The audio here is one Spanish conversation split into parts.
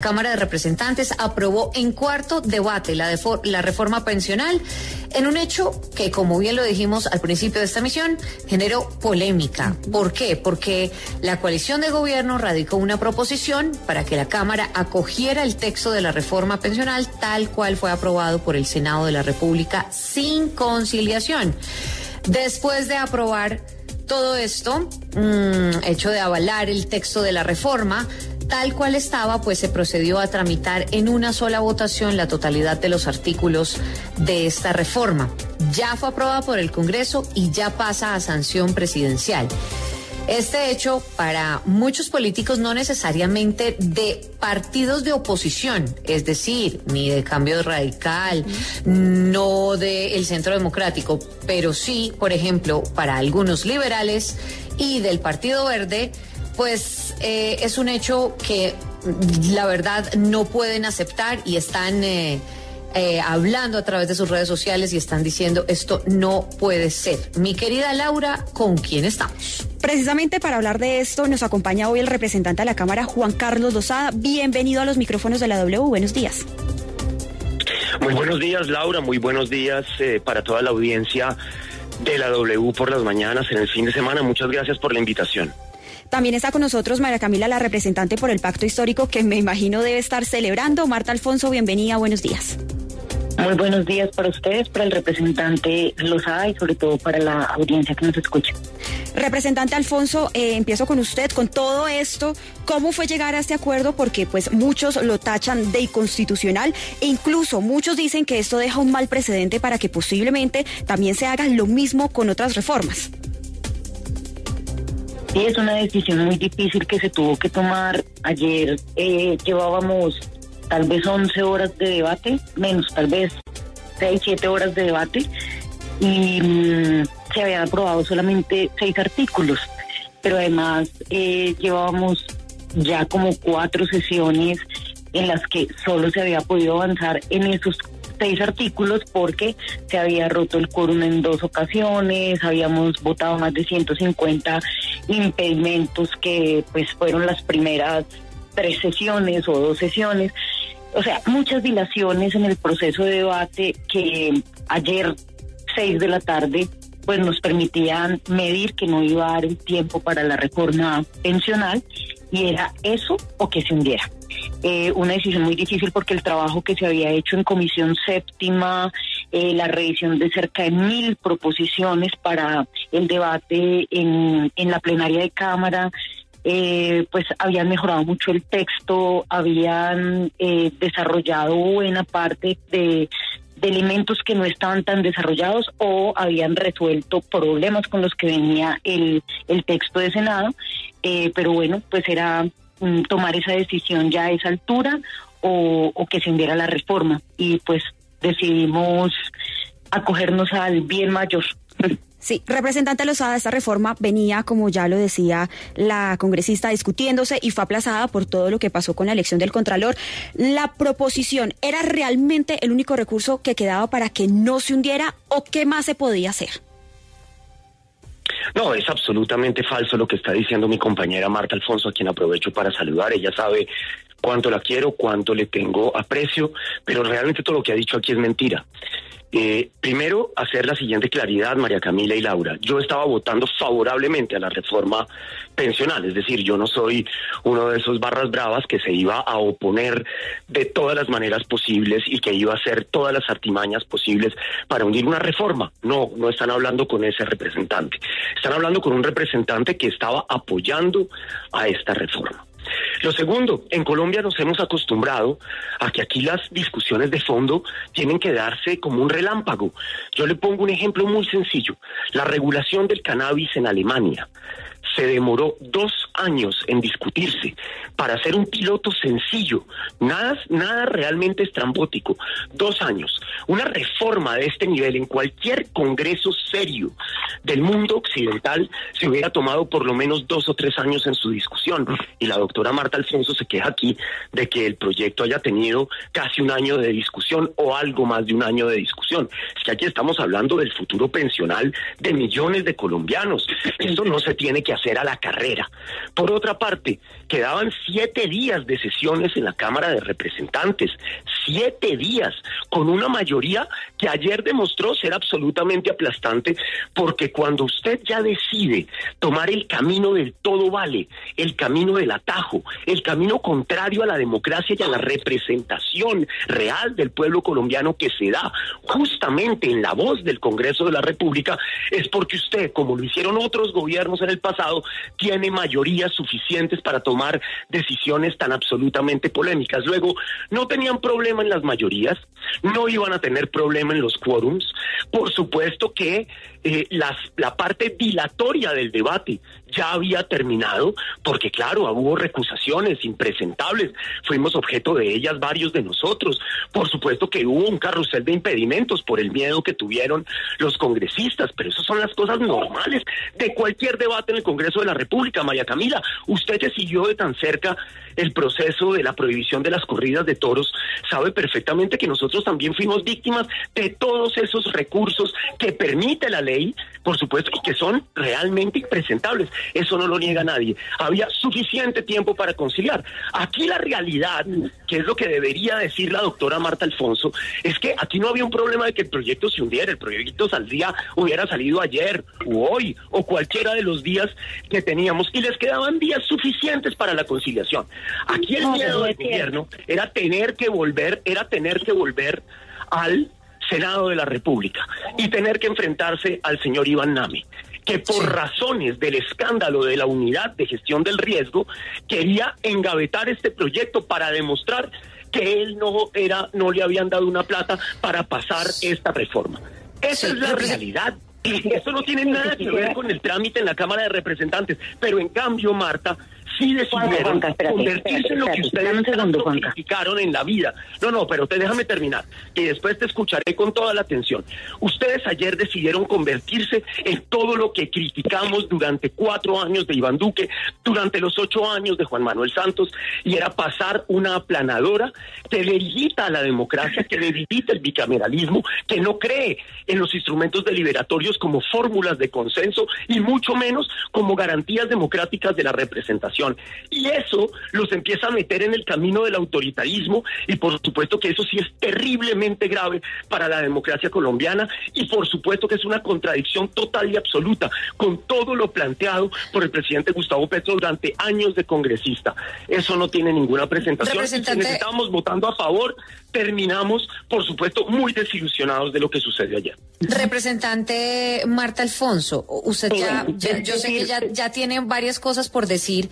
Cámara de Representantes aprobó en cuarto debate la, reforma pensional en un hecho que, como bien lo dijimos al principio de esta misión, generó polémica. ¿Por qué? Porque la coalición de gobierno radicó una proposición para que la Cámara acogiera el texto de la reforma pensional tal cual fue aprobado por el Senado de la República sin conciliación. Después de aprobar todo esto, mmm, hecho de avalar el texto de la reforma, tal cual estaba, pues se procedió a tramitar en una sola votación la totalidad de los artículos de esta reforma. Ya fue aprobada por el Congreso y ya pasa a sanción presidencial. Este hecho para muchos políticos no necesariamente de partidos de oposición, es decir, ni de cambio radical, no del centro democrático, pero sí, por ejemplo, para algunos liberales y del Partido Verde, pues eh, es un hecho que la verdad no pueden aceptar y están eh, eh, hablando a través de sus redes sociales y están diciendo esto no puede ser. Mi querida Laura, ¿con quién estamos? Precisamente para hablar de esto nos acompaña hoy el representante de la Cámara, Juan Carlos Dosada. Bienvenido a los micrófonos de la W. Buenos días. Muy buenos días, Laura. Muy buenos días para toda la audiencia de la W por las mañanas en el fin de semana. Muchas gracias por la invitación. También está con nosotros María Camila, la representante por el Pacto Histórico, que me imagino debe estar celebrando. Marta Alfonso, bienvenida, buenos días. Muy buenos días para ustedes, para el representante Lozada y sobre todo para la audiencia que nos escucha. Representante Alfonso, eh, empiezo con usted, con todo esto, ¿cómo fue llegar a este acuerdo? Porque pues muchos lo tachan de inconstitucional e incluso muchos dicen que esto deja un mal precedente para que posiblemente también se haga lo mismo con otras reformas. Sí, es una decisión muy difícil que se tuvo que tomar. Ayer eh, llevábamos tal vez 11 horas de debate, menos tal vez 6, 7 horas de debate, y mm, se habían aprobado solamente 6 artículos, pero además eh, llevábamos ya como cuatro sesiones en las que solo se había podido avanzar en esos seis artículos porque se había roto el quórum en dos ocasiones, habíamos votado más de 150 impedimentos que pues fueron las primeras tres sesiones o dos sesiones. O sea, muchas dilaciones en el proceso de debate que ayer, seis de la tarde, pues nos permitían medir que no iba a dar el tiempo para la reforma pensional y era eso o que se hundiera. Eh, una decisión muy difícil porque el trabajo que se había hecho en comisión séptima, eh, la revisión de cerca de mil proposiciones para el debate en, en la plenaria de Cámara, eh, pues habían mejorado mucho el texto, habían desarrollado buena parte de, de elementos que no estaban tan desarrollados o habían resuelto problemas con los que venía el, el texto de Senado. pero bueno, pues era Mm, tomar esa decisión ya a esa altura o, que se enviara la reforma. Y pues decidimos acogernos al bien mayor. Sí, representante Lozada, esta reforma venía, como ya lo decía la congresista, discutiéndose y fue aplazada por todo lo que pasó con la elección del Contralor. ¿La proposición era realmente el único recurso que quedaba para que no se hundiera o qué más se podía hacer? No, es absolutamente falso lo que está diciendo mi compañera Marta Alfonso, a quien aprovecho para saludar. Ella sabe cuánto la quiero, cuánto le tengo aprecio, pero realmente todo lo que ha dicho aquí es mentira. Eh, primero, hacer la siguiente claridad, María Camila y Laura. Yo estaba votando favorablemente a la reforma pensional, es decir, yo no soy uno de esos barras bravas que se iba a oponer de todas las maneras posibles y que iba a hacer todas las artimañas posibles para hundir una reforma. No, no están hablando con ese representante. Están hablando con un representante que estaba apoyando a esta reforma. Lo segundo, en Colombia nos hemos acostumbrado a que aquí las discusiones de fondo tienen que darse como un relámpago. Yo le pongo un ejemplo muy sencillo. La regulación del cannabis en Alemania se demoró dos años en discutirse para hacer un piloto sencillo, nada, nada realmente estrambótico, dos años. Una reforma de este nivel en cualquier congreso serio del mundo occidental se hubiera tomado por lo menos dos o tres años en su discusión. Y la doctora Marta Alfonso se queja aquí de que el proyecto haya tenido casi un año de discusión o algo más de un año de discusión. Es que aquí estamos hablando del futuro pensional de millones de colombianos. Esto no se tiene que hacer era la carrera. Por otra parte, quedaban siete días de sesiones en la Cámara de Representantes, siete días, con una mayoría que ayer demostró ser absolutamente aplastante, porque cuando usted ya decide tomar el camino del todo vale, el camino del atajo, el camino contrario a la democracia y a la representación real del pueblo colombiano que se da justamente en la voz del Congreso de la República, es porque usted, como lo hicieron otros gobiernos en el pasado, tiene mayorías suficientes para tomar decisiones tan absolutamente polémicas. Luego, no tenían problema en las mayorías, no iban a tener problema en los quórums. Por supuesto que eh, la parte dilatoria del debate ya había terminado, porque claro, hubo recusaciones impresentables, fuimos objeto de ellas varios de nosotros. Por supuesto que hubo un carrusel de impedimentos por el miedo que tuvieron los congresistas, pero esas son las cosas normales de cualquier debate en el Congreso de la República, María Camila. Usted que siguió de tan cerca el proceso de la prohibición de las corridas de toros, sabe perfectamente que nosotros también fuimos víctimas de todos esos recursos que permite la ley, por supuesto, y que son realmente impresentables. Eso no lo niega nadie. Había suficiente tiempo para conciliar. Aquí la realidad, que es lo que debería decir la doctora Marta Alfonso, es que aquí no había un problema de que el proyecto se hundiera. El proyecto saldría, hubiera salido ayer o hoy o cualquiera de los días que teníamos y les quedaban días suficientes para la conciliación. Aquí el miedo del gobierno era tener que volver, era tener que volver al Senado de la República y tener que enfrentarse al señor Iván Nami que por razones del escándalo de la unidad de gestión del riesgo quería engavetar este proyecto para demostrar que él no era no le habían dado una plata para pasar esta reforma. Esa es la realidad. Y eso no tiene nada que ver con el trámite en la Cámara de Representantes. Pero en cambio, Marta, sí decidieron convertirse en lo que ustedes tanto criticaron en la vida. No, no, pero te déjame terminar, y después te escucharé con toda la atención. Ustedes ayer decidieron convertirse en todo lo que criticamos durante cuatro años de Iván Duque, durante los ocho años de Juan Manuel Santos, y era pasar una aplanadora que debilita a la democracia, que debilita el bicameralismo, que no cree en los instrumentos deliberatorios como fórmulas de consenso y mucho menos como garantías democráticas de la representación. Y eso los empieza a meter en el camino del autoritarismo y por supuesto que eso sí es terriblemente grave para la democracia colombiana y por supuesto que es una contradicción total y absoluta con todo lo planteado por el presidente Gustavo Petro durante años de congresista. Eso no tiene ninguna presentación. Si necesitamos votando a favor, terminamos, por supuesto, muy desilusionados de lo que sucedió ayer. Representante Marta Alfonso, usted ya, yo sé que ya, ya tiene varias cosas por decir.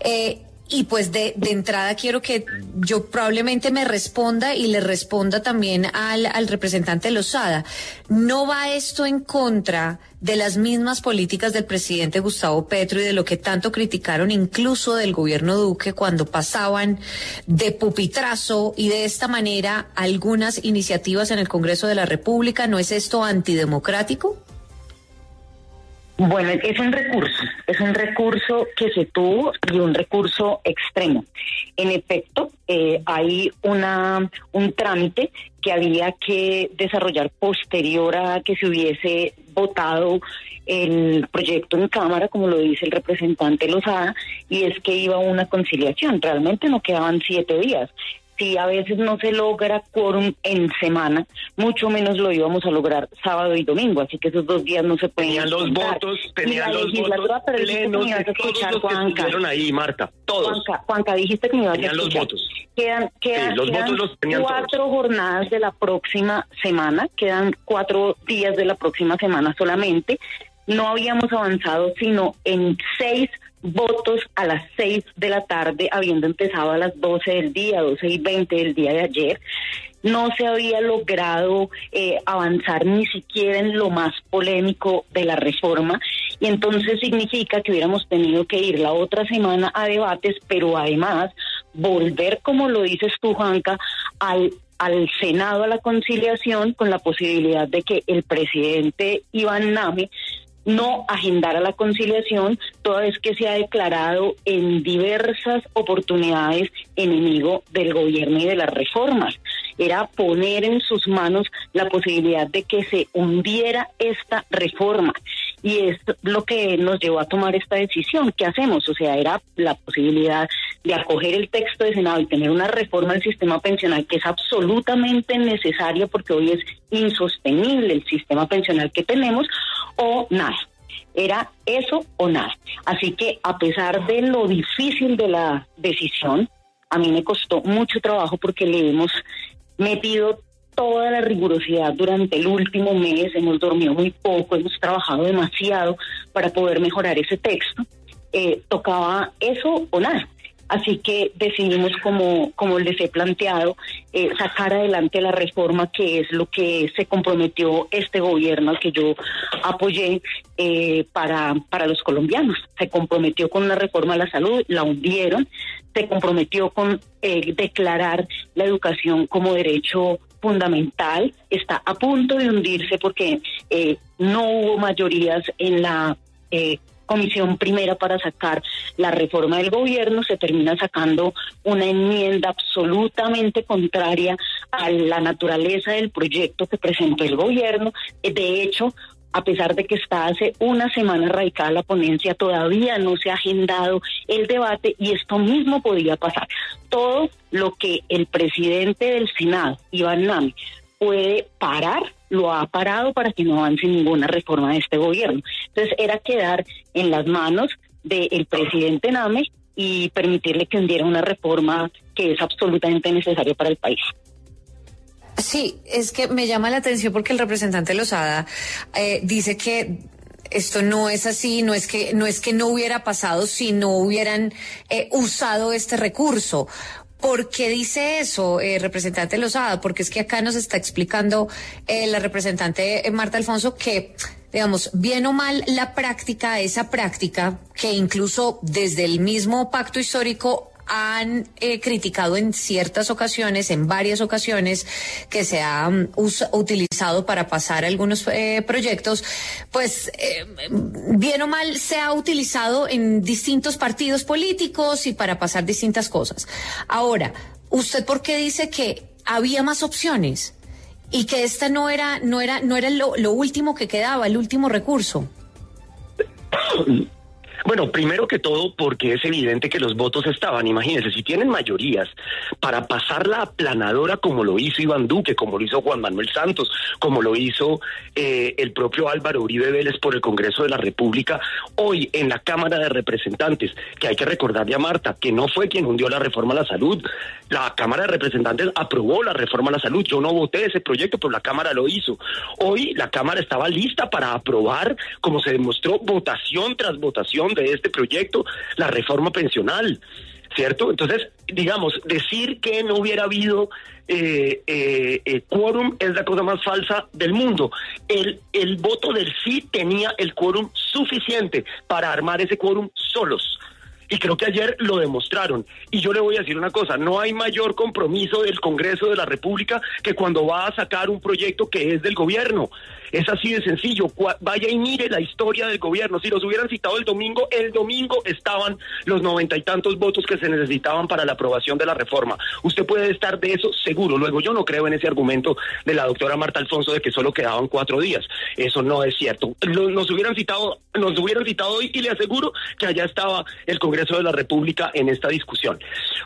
Eh, y pues de, de, entrada quiero que yo probablemente me responda y le responda también al, al representante Lozada. ¿No va esto en contra de las mismas políticas del presidente Gustavo Petro y de lo que tanto criticaron incluso del gobierno Duque cuando pasaban de pupitrazo y de esta manera algunas iniciativas en el Congreso de la República? ¿No es esto antidemocrático? Bueno, es un recurso, es un recurso que se tuvo y un recurso extremo. En efecto, eh, hay una un trámite que había que desarrollar posterior a que se hubiese votado el proyecto en Cámara, como lo dice el representante Lozada, y es que iba una conciliación. Realmente no quedaban siete días si a veces no se logra quórum en semana, mucho menos lo íbamos a lograr sábado y domingo, así que esos dos días no se pueden Tenían los votos, tenían los votos plenos de todos los que estuvieron ahí, Marta, todos. Juanca, Juanca, dijiste que me ibas a escuchar. los votos. Quedan, quedan, los quedan votos los tenían cuatro jornadas de la próxima semana, quedan cuatro días de la próxima semana solamente. No habíamos avanzado sino en seis votos a las 6 de la tarde, habiendo empezado a las 12 del día, 12 y 20 del día de ayer. No se había logrado eh, avanzar ni siquiera en lo más polémico de la reforma y entonces significa que hubiéramos tenido que ir la otra semana a debates, pero además volver, como lo dices tú, Juanca, al al Senado a la conciliación con la posibilidad de que el presidente Iván Name no agendar a la conciliación, toda vez que se ha declarado en diversas oportunidades enemigo del gobierno y de las reformas. Era poner en sus manos la posibilidad de que se hundiera esta reforma. Y es lo que nos llevó a tomar esta decisión. ¿Qué hacemos? O sea, era la posibilidad de acoger el texto de Senado y tener una reforma del sistema pensional que es absolutamente necesaria porque hoy es insostenible el sistema pensional que tenemos, o nada. Era eso o nada. Así que a pesar de lo difícil de la decisión, a mí me costó mucho trabajo porque le hemos metido toda la rigurosidad durante el último mes, hemos dormido muy poco, hemos trabajado demasiado para poder mejorar ese texto. Eh, tocaba eso o nada. Así que decidimos, como, como les he planteado, eh, sacar adelante la reforma que es lo que se comprometió este gobierno al que yo apoyé eh, para, para los colombianos. Se comprometió con una reforma a la salud, la hundieron, se comprometió con eh, declarar la educación como derecho fundamental, está a punto de hundirse porque no hubo mayorías en la comisión primera para sacar la reforma del gobierno, se termina sacando una enmienda absolutamente contraria a la naturaleza del proyecto que presentó el gobierno. De hecho, a pesar de que está hace una semana radicada la ponencia, todavía no se ha agendado el debate y esto mismo podría pasar. Todo lo que el presidente del Senado, Iván Nami, puede parar, lo ha parado para que no avance ninguna reforma de este gobierno. Entonces era quedar en las manos del presidente Name y permitirle que hundiera una reforma que es absolutamente necesaria para el país. Sí, es que me llama la atención porque el representante Lozada eh, dice que esto no es así, no es que no es que no hubiera pasado si no hubieran eh, usado este recurso. ¿Por qué dice eso, eh, representante Lozada? Porque es que acá nos está explicando eh, la representante eh, Marta Alfonso que, digamos, bien o mal la práctica, esa práctica que incluso desde el mismo pacto histórico han eh, criticado en ciertas ocasiones, en varias ocasiones, que se ha mm, utilizado para pasar algunos eh, proyectos, pues eh, bien o mal se ha utilizado en distintos partidos políticos y para pasar distintas cosas. Ahora, ¿usted por qué dice que había más opciones? y que esta no era no era no era lo, lo último que quedaba el último recurso Bueno, primero que todo porque es evidente que los votos estaban. Imagínense, si tienen mayorías para pasar la aplanadora como lo hizo Iván Duque, como lo hizo Juan Manuel Santos, como lo hizo eh, el propio Álvaro Uribe Vélez por el Congreso de la República, hoy en la Cámara de Representantes, que hay que recordarle a Marta que no fue quien hundió la reforma a la salud. La Cámara de Representantes aprobó la reforma a la salud. Yo no voté ese proyecto, pero la Cámara lo hizo. Hoy la Cámara estaba lista para aprobar, como se demostró, votación tras votación de este proyecto, la reforma pensional. ¿Cierto? Entonces, digamos, decir que no hubiera habido eh, eh, eh, quórum es la cosa más falsa del mundo. El, el voto del sí tenía el quórum suficiente para armar ese quórum solos. Y creo que ayer lo demostraron. Y yo le voy a decir una cosa, no hay mayor compromiso del Congreso de la República que cuando va a sacar un proyecto que es del gobierno. Es así de sencillo. Vaya y mire la historia del gobierno. Si los hubieran citado el domingo, el domingo estaban los noventa y tantos votos que se necesitaban para la aprobación de la reforma. Usted puede estar de eso seguro. Luego yo no creo en ese argumento de la doctora Marta Alfonso de que solo quedaban cuatro días. Eso no es cierto. Nos hubieran citado, nos hubieran citado hoy y le aseguro que allá estaba el Congreso de la República en esta discusión.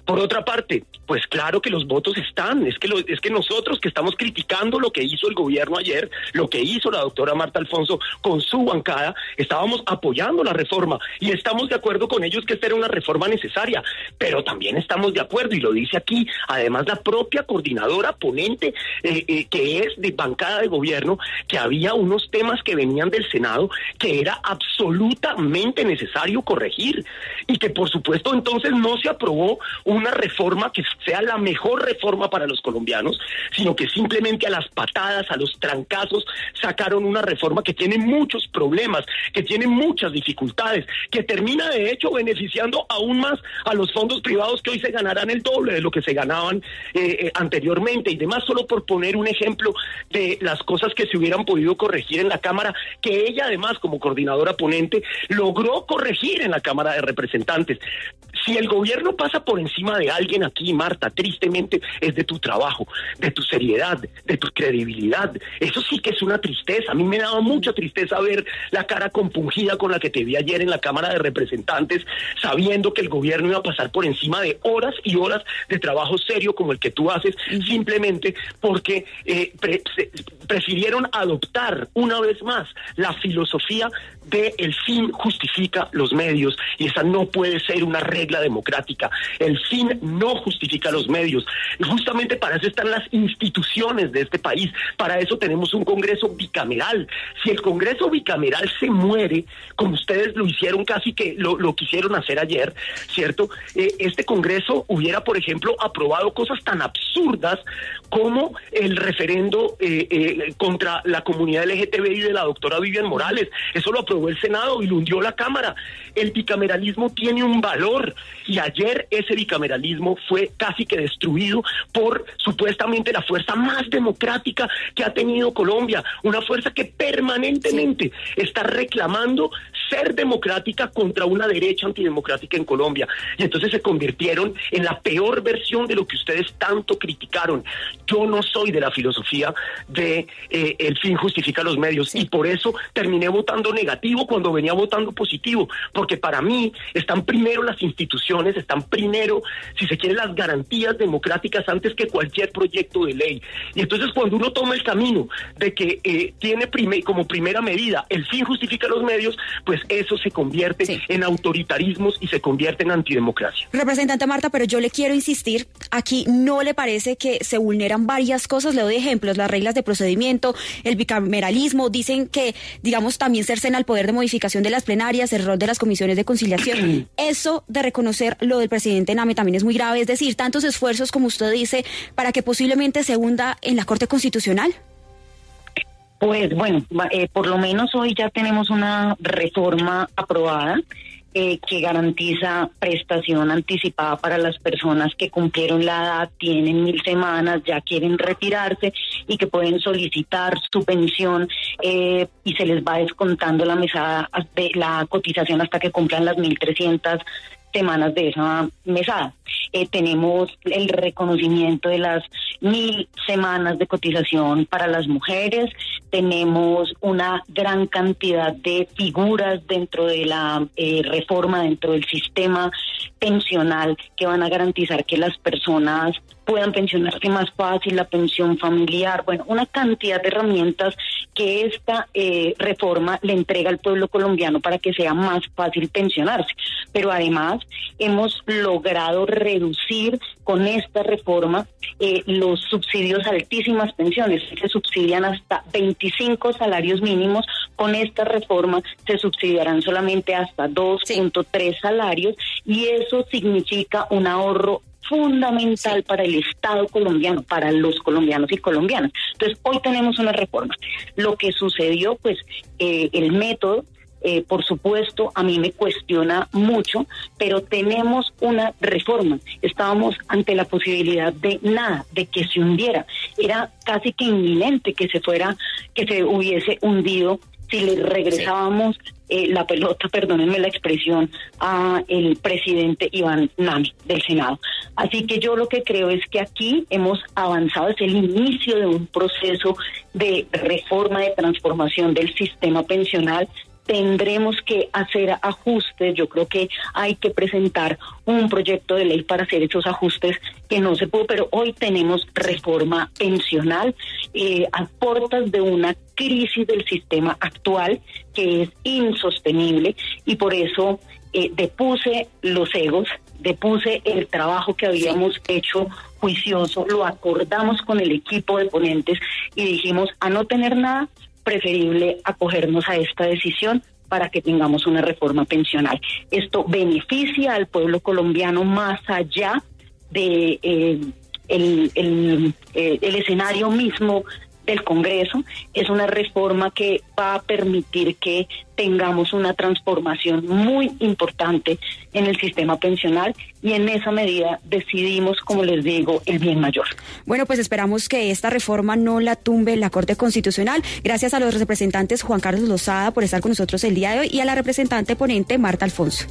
Por otra parte, pues claro que los votos están. Es que es que nosotros que estamos criticando lo que hizo el gobierno ayer, lo que hizo la doctora Marta Alfonso con su bancada, estábamos apoyando la reforma y estamos de acuerdo con ellos que esta era una reforma necesaria, pero también estamos de acuerdo, y lo dice aquí, además la propia coordinadora ponente eh, eh, que es de bancada de gobierno, que había unos temas que venían del Senado que era absolutamente necesario corregir y que por supuesto entonces no se aprobó una reforma que sea la mejor reforma para los colombianos, sino que simplemente a las patadas, a los trancazos, sacaron una reforma que tiene muchos problemas, que tiene muchas dificultades, que termina de hecho beneficiando aún más a los fondos privados que hoy se ganarán el doble de lo que se ganaban eh, eh, anteriormente y demás, solo por poner un ejemplo de las cosas que se hubieran podido corregir en la Cámara, que ella además como coordinadora ponente logró corregir en la Cámara de Representantes. Si el gobierno pasa por encima de alguien aquí, Marta, tristemente es de tu trabajo, de tu seriedad, de tu credibilidad. Eso sí que es una tristeza. A mí me daba mucha tristeza ver la cara compungida con la que te vi ayer en la Cámara de Representantes, sabiendo que el gobierno iba a pasar por encima de horas y horas de trabajo serio como el que tú haces, simplemente porque eh, prefirieron adoptar una vez más la filosofía de el fin justifica los medios y esa no puede ser una regla democrática. El fin no justifica los medios. Justamente para eso están las instituciones de este país. Para eso tenemos un Congreso bicameral. Si el Congreso bicameral se muere, como ustedes lo hicieron casi que lo, quisieron hacer ayer, ¿cierto? Eh, este Congreso hubiera, por ejemplo, aprobado cosas tan absurdas como el referendo eh, eh, contra la comunidad LGTBI de la doctora Vivian Morales. Eso lo el Senado y lo hundió la Cámara. El bicameralismo tiene un valor y ayer ese bicameralismo fue casi que destruido por supuestamente la fuerza más democrática que ha tenido Colombia, una fuerza que permanentemente está reclamando ser democrática contra una derecha antidemocrática en Colombia. Y entonces se convirtieron en la peor versión de lo que ustedes tanto criticaron. Yo no soy de la filosofía de eh, el fin justifica los medios y por eso terminé votando negativo cuando venía votando positivo, porque para mí están primero las instituciones, están primero, si se quiere, las garantías democráticas antes que cualquier proyecto de ley. Y entonces cuando uno toma el camino de que eh, tiene como primera medida el fin justifica los medios, pues eso se convierte en autoritarismos y se convierte en antidemocracia. Representante Marta, pero yo le quiero insistir, aquí no le parece que se vulneran varias cosas, le doy ejemplos, las reglas de procedimiento, el bicameralismo, dicen que, digamos, también cercen al poder de modificación de las plenarias, el rol de las comisiones de conciliación. Eso de reconocer lo del presidente Name también es muy grave, es decir, tantos esfuerzos, como usted dice, para que posiblemente se hunda en la Corte Constitucional. Pues bueno, eh, por lo menos hoy ya tenemos una reforma aprobada eh, que garantiza prestación anticipada para las personas que cumplieron la edad, tienen mil semanas, ya quieren retirarse y que pueden solicitar su pensión eh, y se les va descontando la mesada, de la cotización hasta que cumplan las mil trescientas semanas de esa mesada. Eh, tenemos el reconocimiento de las mil semanas de cotización para las mujeres, tenemos una gran cantidad de figuras dentro de la eh, reforma, dentro del sistema pensional que van a garantizar que las personas puedan pensionarse más fácil, la pensión familiar, bueno, una cantidad de herramientas que esta eh, reforma le entrega al pueblo colombiano para que sea más fácil pensionarse. Pero además hemos logrado reducir con esta reforma eh, los subsidios a altísimas pensiones, se subsidian hasta 25 salarios mínimos, con esta reforma se subsidiarán solamente hasta 2.3 salarios y eso significa un ahorro fundamental para el Estado colombiano, para los colombianos y colombianas. Entonces, hoy tenemos una reforma. Lo que sucedió, pues, eh, el método, eh, por supuesto, a mí me cuestiona mucho, pero tenemos una reforma. Estábamos ante la posibilidad de nada, de que se hundiera. Era casi que inminente que se fuera, que se hubiese hundido si le regresábamos eh, la pelota, perdónenme la expresión, a el presidente Iván Nami del Senado. Así que yo lo que creo es que aquí hemos avanzado, es el inicio de un proceso de reforma, de transformación del sistema pensional tendremos que hacer ajustes. Yo creo que hay que presentar un proyecto de ley para hacer esos ajustes que no se pudo, pero hoy tenemos reforma pensional eh, a puertas de una crisis del sistema actual que es insostenible y por eso eh, depuse los egos, depuse el trabajo que habíamos hecho juicioso, lo acordamos con el equipo de ponentes y dijimos a no tener nada, preferible acogernos a esta decisión para que tengamos una reforma pensional. Esto beneficia al pueblo colombiano más allá de eh, el, eh, escenario mismo del Congreso. Es una reforma que va a permitir que tengamos una transformación muy importante en el sistema pensional y en esa medida decidimos, como les digo, el bien mayor. Bueno, pues esperamos que esta reforma no la tumbe la Corte Constitucional. Gracias a los representantes Juan Carlos Lozada por estar con nosotros el día de hoy y a la representante ponente Marta Alfonso.